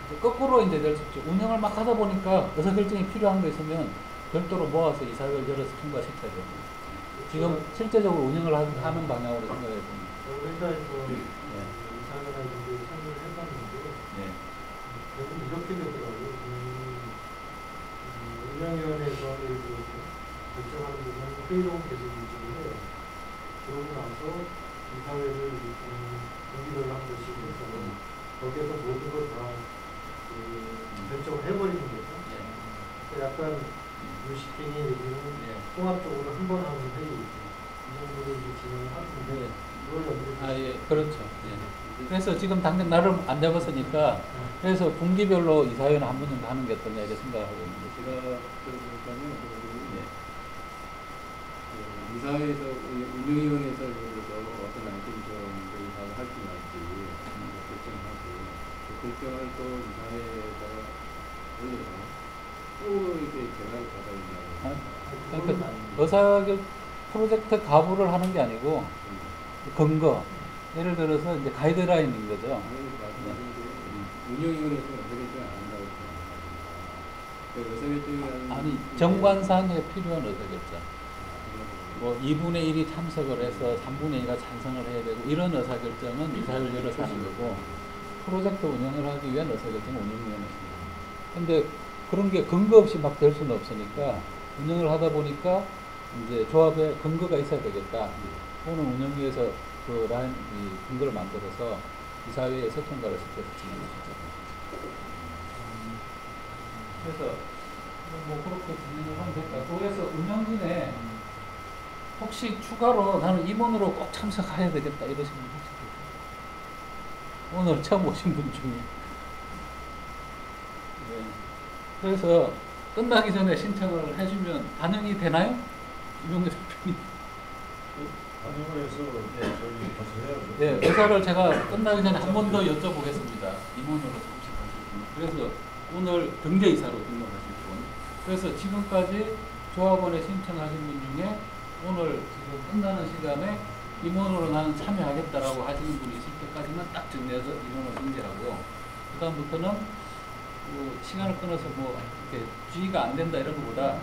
이제 거꾸로 이제 될 수 있죠. 운영을 막 하다 보니까 의사결정이 필요한 거 있으면 별도로 모아서 이사회를 열어서 통과시켜야 됩니다. 지금 실제적으로 운영을 하- 하는 방향으로 생각해야 됩니다. 회사에서 네. 이사회나 이런 데 참여를 해봤는데 네. 결국 이렇게 되더라고요. 음, 음, 운영위원회에서 예를 들어서 결정하는 부분은 회의록 계속 유지를 해요. 그러고 나서 이사회를 음, 분기별로 한 번씩 해서 거기에서 모든 걸다 그, 결정을 해버리는 거죠. 네. 약간 유시팅이 내지는 네. 통합적으로 한 번 하는 회의 이 정도로 이제 진행을 하는데 네. 그걸 염두에 아, 예, 그렇죠. 예. 그래서 지금 당장 나름 안 잡았으니까 그래서 분기별로 이사회는 한 번 정도 하는 게 어떠냐 이렇게 생각하고 있는데 제가 들어보니까요, 그 예. 그 이사회에서 운영위원회에서 그래서 어떤 아이템들을 다 할지 말지 결정하고 그 결정을 또 이사회에다가 올려서 또 이렇게 제가를 받아 아, 있냐고. 그러니까 의사결 프로젝트 가부를 하는 게 아니고 근거. 예를 들어서 이제 가이드라인인 거죠. 운영위원회에서 의사결정 안 한다고 생각합니다. 그 의사결정이라는 아니 정관상에 필요한 의사결정. 뭐 2분의 1이 참석을 해서 3분의 2가 찬성을 해야 되고 이런 의사결정은 이사회를 열어서 하는 거고 프로젝트 운영을 하기 위한 의사결정은 운영위원회입니다. 근데 그런 게 근거 없이 막 될 수는 없으니까 운영을 하다 보니까 이제 조합에 근거가 있어야 되겠다. 오늘 운영위에서 그 라인 이 근거를 만들어서 이사회에서 통과를 시켜서 진행하셨죠. 그래서 뭐 그렇게 진행을 하면 될까. 그래서 운영진에 혹시 추가로 나는 임원으로 꼭 참석해야 되겠다 계세요? 오늘 처음 오신 분 중에. 네. 그래서 끝나기 전에 신청을 해주면 반영이 되나요? 이용규 대표님. 반영을 해서 저기 가서 해야죠. 네, 의사를 제가 끝나기 전에 한 번 더 여쭤보겠습니다. 임원으로 참석하실 분. 그래서 오늘 등재이사로 등록하실 분. 그래서 지금까지 조합원에 신청하신 분 중에 오늘 지금 끝나는 시간에 임원으로 나는 참여하겠다라고 하시는 분이 있을 때까지만 딱 정리해서 임원으로 등재하고 그다음부터는 그 시간을 끊어서 뭐 이렇게 주의가 안 된다 이런 것보다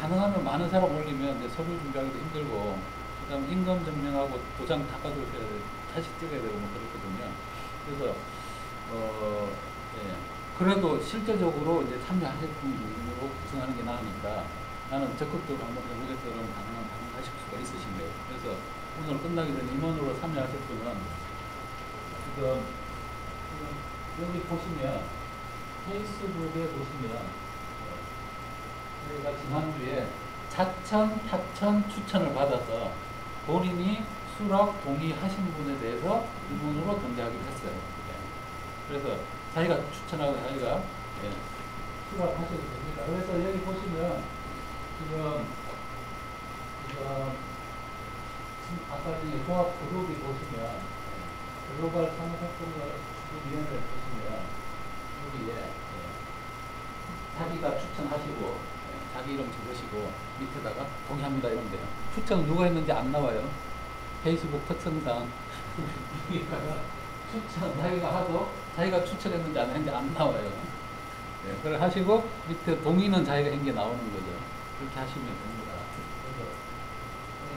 가능하면 많은 사람 올리면 이제 서류 준비하기도 힘들고 그 다음 임금 증명하고 도장 닦아줘야 돼 다시 찍어야 되고 뭐 그렇거든요. 그래서 어 예. 그래도 실제적으로 이제 참여하실 분으로 구성하는 게 나으니까 나는 적극적으로 한번 해보겠다 그러면 가능한 가능하실 수가 있으신데요. 그래서 오늘 끝나기 전에 임원으로 참여하실 분은 지금 여기 보시면 페이스북에 보시면 저희가 지난주에 자천, 타천 추천을 받아서 본인이 수락 동의하신 분에 대해서 이분으로 등재하기로 했어요. 예. 그래서 자기가 추천하고 자기가 예, 수락하셔도 됩니다. 그래서 여기 보시면 지금 지금 아까 중에 조합 그룹이 보시면 글로벌 산업협동위원회 보시면 여기에 예, 자기가 추천하시고 예, 자기 이름 적으시고 밑에다가 동의합니다 이러면 돼요. 추천 누가 했는지 안 나와요. 페이스북 특성상 여기다가 추천 자기가 하고 자기가 추천했는지 안 했는지 안 나와요. 예, 그걸 하시고 밑에 동의는 자기가 한 게 나오는 거죠. 그렇게 하시면 됩니다. 그래서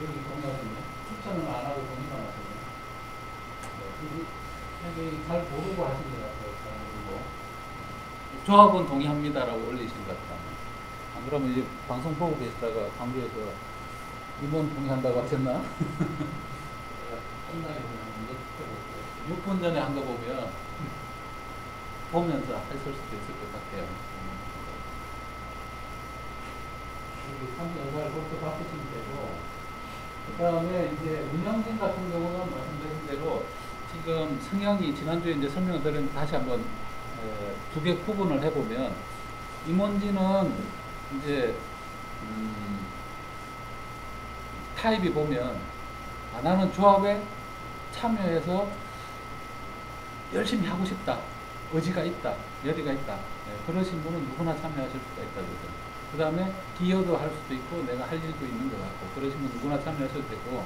여기 동의하시면 추천은 안 하고 동의만 하시면 네, 잘 모르고 하신 것 같아요. 잘 모르고 조합은 동의합니다라고 올리신 것 같아요. 안 그러면 이제 방송 보고 계시다가 광주에서 임원 동의한다고 하셨나? 끝나게 보면 6분 전에 한 거 보면 보면서 했을 수도 있을 것 같아요. 여기 상대 여사를 그렇게 바꾸시면 되고 그 다음에 이제 운영진 같은 경우는 말씀드린 대로 지금 성향이 지난주에 이제 설명을 드렸는데 다시 한번 두 개 구분을 해보면 임원진은 이제 음, 타입이 보면 아, 나는 조합에 참여해서 열심히 하고 싶다. 의지가 있다. 열의가 있다. 네, 그러신 분은 누구나 참여하실 수가 있다. 그죠. 그 다음에 기여도 할 수도 있고 내가 할 일도 있는 것 같고 그러시면 누구나 참여하셔도 되고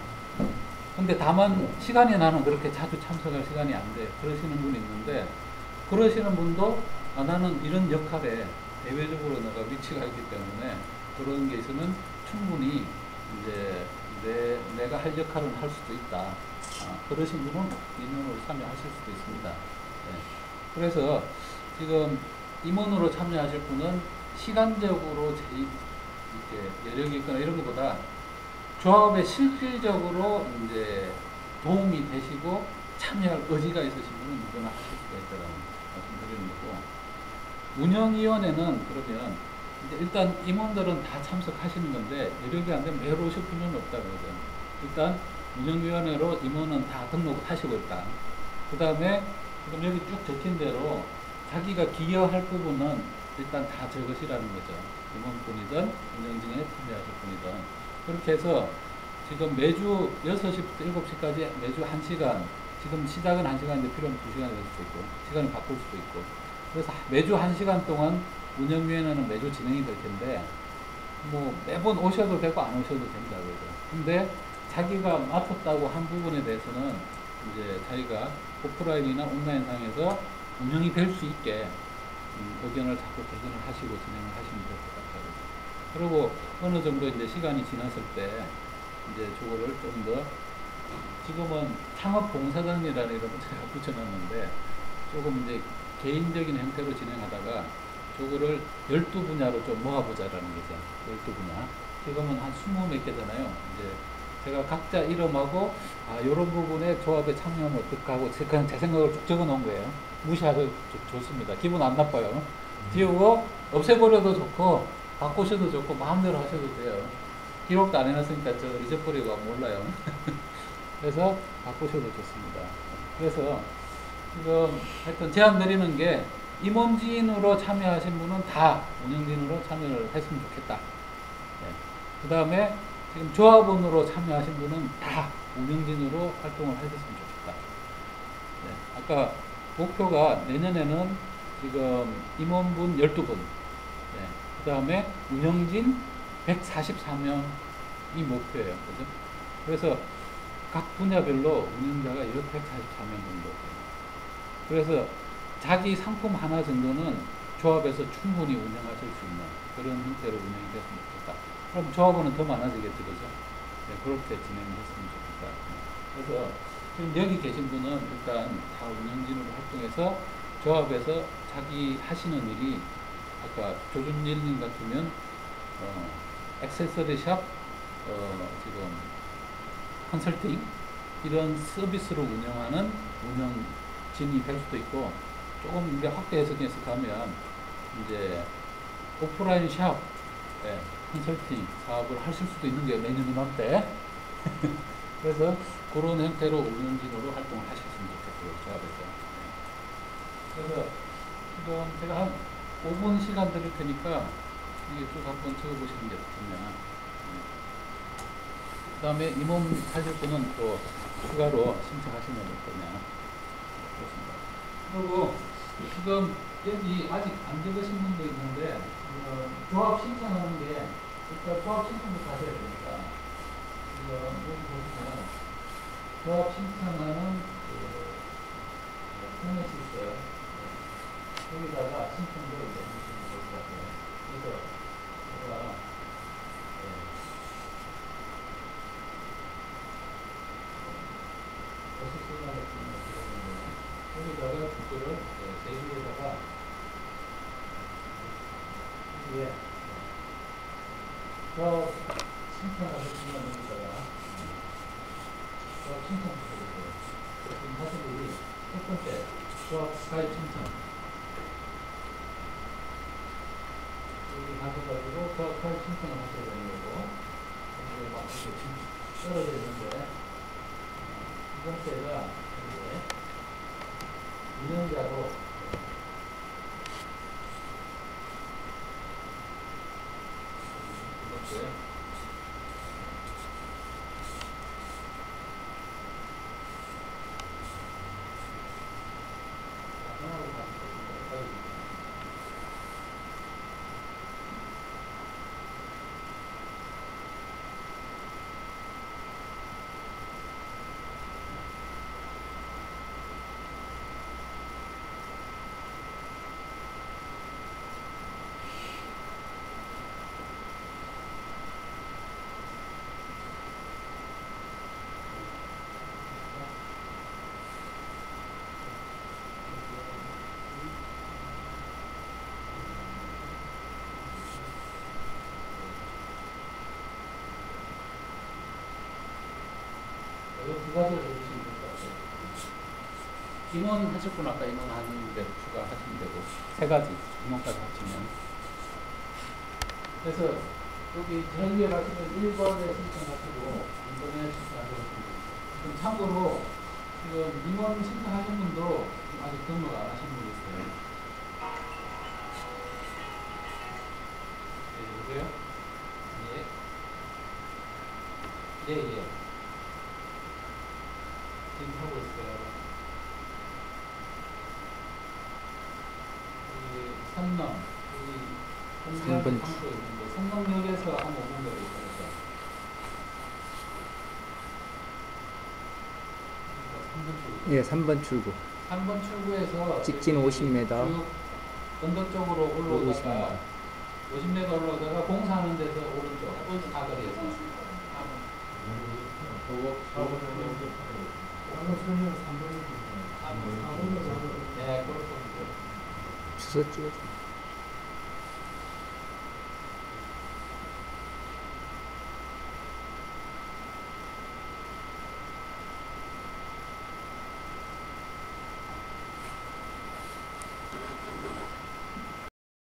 근데 다만 시간이 나는 그렇게 자주 참석할 시간이 안 돼. 그러시는 분이 있는데 그러시는 분도 아, 나는 이런 역할에 대외적으로 내가 위치가 있기 때문에 그런 게 있으면 충분히 이제 내, 내가 할 역할은 할 수도 있다. 아, 그러신 분은 임원으로 참여하실 수도 있습니다. 네. 그래서 지금 임원으로 참여하실 분은 시간적으로 제, 이렇게 여력이 있거나 이런 것보다 조합에 실질적으로 이제 도움이 되시고 참여할 의지가 있으신 분은 누구나 하실 수가 있다는 말씀드리는 거고 운영위원회는 그러면 일단 임원들은 다 참석하시는 건데 여력이 안 되면 매로 오실 필요는 없다고 그러죠. 일단 운영위원회로 임원은 다 등록하시고 일단 그 다음에 지금 여기 쭉 적힌 대로 자기가 기여할 부분은 일단 다 적으시라는 거죠. 임원분이든 운영진에 참여하실 분이든 그렇게 해서 지금 매주 6시부터 7시까지 매주 1시간 지금 시작은 1시간인데 필요하면 2시간이 될 수도 있고 시간을 바꿀 수도 있고 그래서 매주 1시간 동안 운영위원회는 매주 진행이 될 텐데 뭐 매번 오셔도 되고 안 오셔도 된다 그죠. 근데 자기가 맡았다고 한 부분에 대해서는 이제 자기가 오프라인이나 온라인 상에서 운영이 될 수 있게 음, 의견을 자꾸 개선을 하시고 진행을 하시면 될 것 같아요. 그리고 어느 정도 이제 시간이 지났을 때 이제 저거를 좀 더 지금은 창업봉사단이라는 이름을 제가 붙여놨는데 조금 이제 개인적인 형태로 진행하다가 저거를 12분야로 좀 모아보자라는 거죠. 12분야. 지금은 한 20몇 개잖아요. 이제 제가 각자 이름하고 아, 이런 부분에 조합에 참여하면 어떡하고 그냥 제 생각을 쭉 적어 놓은 거예요. 무시하셔도 좋, 좋습니다. 기분 안 나빠요. 지우고 없애버려도 좋고 바꾸셔도 좋고 마음대로 하셔도 돼요. 기록도 안 해놨으니까 저 잊어버리고 몰라요. 그래서 바꾸셔도 좋습니다. 그래서 지금 하여튼 제안 드리는 게 임원진으로 참여하신 분은 다 운영진으로 참여를 했으면 좋겠다. 네. 그 다음에 지금 조합원으로 참여하신 분은 다 운영진으로 활동을 해줬으면 좋겠다. 네. 아까 목표가 내년에는 지금 임원분 12분, 네. 그 다음에 운영진 144명이 목표예요. 그죠? 그래서 각 분야별로 운영자가 144명 정도. 그래서 자기 상품 하나 정도는 조합에서 충분히 운영하실 수 있는 그런 형태로 운영이 됐으면 좋겠다. 그럼 조합원은 더 많아지겠죠, 그죠? 네, 그렇게 진행했으면 좋겠다. 그래서 여기 계신 분은 일단 다 운영진으로 활동해서 조합에서 자기 하시는 일이 아까 조준일님 같으면 어, 액세서리 샵, 어, 지금 컨설팅 이런 서비스로 운영하는 운영진이 될 수도 있고 조금 이제 확대 해석해서 가면 이제 오프라인 샵 예, 컨설팅 사업을 하실 수도 있는 게 내년 이맘때 그래서 그런 형태로 운영진으로 활동을 하셨으면 좋겠고요 조합에서 예. 그래서 지금 제가 한 5분 시간 드릴 테니까 이게 쭉 한번 적어보시는 게 좋겠냐 그 다음에 임원 하실 분은 또 추가로 신청하시면 어떠냐. 그렇습니다. 그리고 지금 여기 아직 안 적으신 분도 있는데 어, 조합 신청하는 게 일단 조합 신청부터 하셔야 되니까 지금 여기 보시면 조합 신청하는 그 포맷이 있어요. 여기다가 신청도 이제 해주시면 예. 저 신청하실 분만 있어요. 저 신청하세요. 지금 사실 우리 첫 번째 조합 가입 신청. 여기 가셔가지고 조합 가입 신청을 하셔야 되는 거고, 이제 막 이렇게 지금 떨어져 있는데, 두 번째가 이제 운영자로 두 번째 가지를 해주시면 될 것 같아요. 임원 하셨구나 아까 임원 하는 대로 추가하시면 되고 세 가지 임원까지 합치면 그래서 여기 위에 가시면 1번에 신청하시고 2번에 신청하시고 그럼 참고로 지금 임원 신청하신 분도 아직 등록 안 하신 분이 있어요. 네, 여보세요? 예. 예, 예. 5번 성동역에서 한 5분 거리 예, 3번 출구. 3번 출구에서 직진 50m. 언덕 쪽으로 올라오다가 50m, 올라오다가 공사하는 데서 오른쪽 사거리에서 주소 찍어줘.